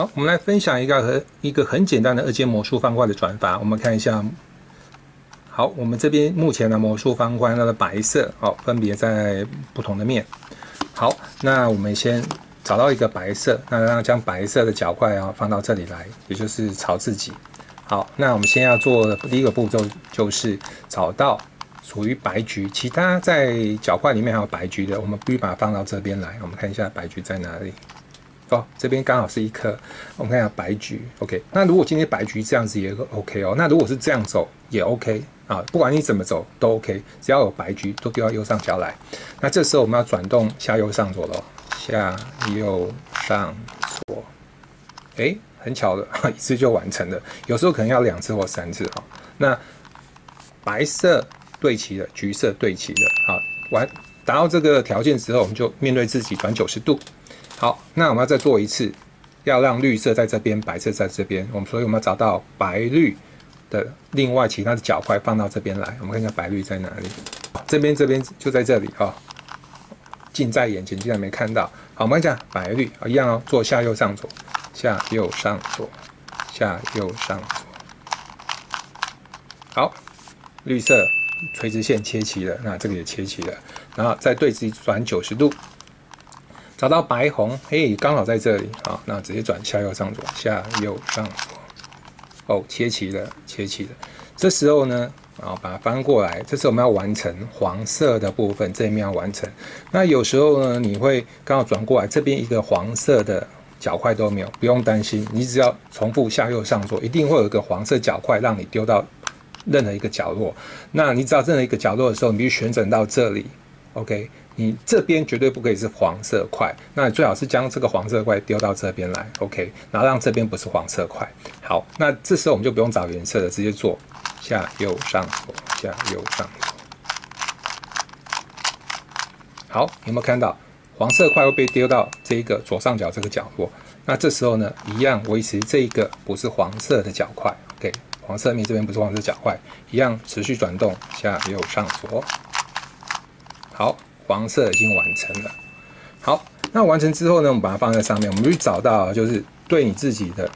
好，我们来分享一个很一个很简单的二阶魔术方块的转法。我们看一下，好，我们这边目前的魔术方块它的白色，好，分别在不同的面。好，那我们先找到一个白色，那让它将白色的角块啊放到这里来，也就是朝自己。好，那我们先要做的第一个步骤就是找到属于白橘，其他在角块里面还有白橘的，我们必须把它放到这边来。我们看一下白橘在哪里。哦，这边刚好是一颗，我们看一下白橘，OK。那如果今天白橘这样子也 OK 哦，那如果是这样走也 OK 啊，不管你怎么走都 OK，只要有白橘都丢到右上角来。那这时候我们要转动下右上左喽，下右上左，哎，很巧的，一次就完成了。有时候可能要两次或三次哈。那白色对齐了，橘色对齐了，好，完达到这个条件之后，我们就面对自己转九十度。好，那我们要再做一次，要让绿色在这边，白色在这边。我们所以我们要找到白绿的另外其他的角块放到这边来。我们看一下白绿在哪里？这边这边就在这里啊，近在眼前，竟然没看到。好，我们讲白绿，一样哦，做下右上左，下右上左，下右上左。好，绿色垂直线切齐了，那这个也切齐了，然后再对齐转九十度。找到白红，嘿，刚好在这里啊，那直接转下右上左，下右上左，哦，切齐了，切齐了。这时候呢，啊，把它翻过来，这次我们要完成黄色的部分，这一面要完成。那有时候呢，你会刚好转过来，这边一个黄色的角块都没有，不用担心，你只要重复下右上左，一定会有一个黄色角块让你丢到任何一个角落。那你知道任何一个角落的时候，你必须旋转到这里，OK。你这边绝对不可以是黄色块，那最好是将这个黄色块丢到这边来，OK，然后让这边不是黄色块。好，那这时候我们就不用找颜色了，直接做下右上左，下右上左。好，有没有看到黄色块会被丢到这一个左上角这个角落？那这时候呢，一样维持这一个不是黄色的角块，OK，黄色面这边不是黄色角块，一样持续转动下右上左。好。黄色已经完成了，好，那完成之后呢，我们把它放在上面，我们去找到就是对你自己的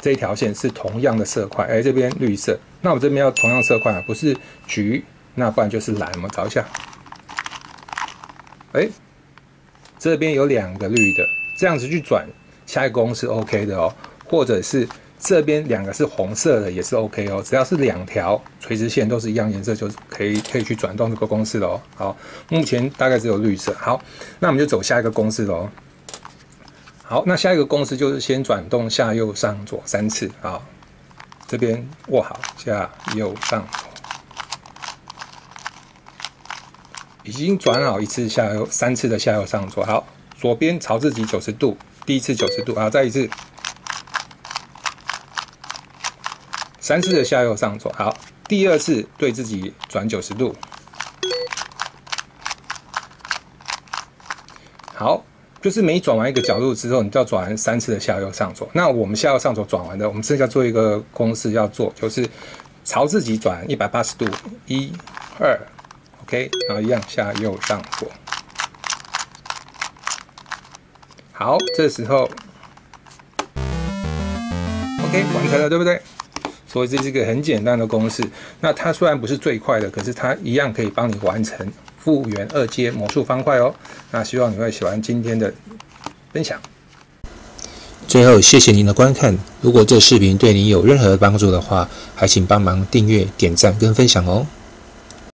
这一条线是同样的色块，哎，这边绿色，那我这边要同样色块啊，不是橘，那不然就是蓝，我们找一下，哎，这边有两个绿的，这样子去转下一宫是 OK 的哦，或者是。这边两个是红色的也是 OK 哦，只要是两条垂直线都是一样颜色，就可以可以去转动这个公式喽。好，目前大概只有绿色。好，那我们就走下一个公式喽。好，那下一个公式就是先转动下右上左三次啊。这边握好，下右上左，已经转好一次下右三次的下右上左。好，左边朝自己九十度，第一次九十度啊，再一次。三次的下右上左，好，第二次对自己转九十度，好，就是每转完一个角度之后，你就要转三次的下右上左。那我们下右上左转完的，我们剩下做一个公式要做，就是朝自己转一百八十度，一、二，OK，然后一样下右上左。好，这时候 OK 完成了，对不对？所以这是一个很简单的公式。那它虽然不是最快的，可是它一样可以帮你完成复原二阶魔术方块哦。那希望你会喜欢今天的分享。最后，谢谢您的观看。如果这视频对您有任何帮助的话，还请帮忙订阅、点赞跟分享哦。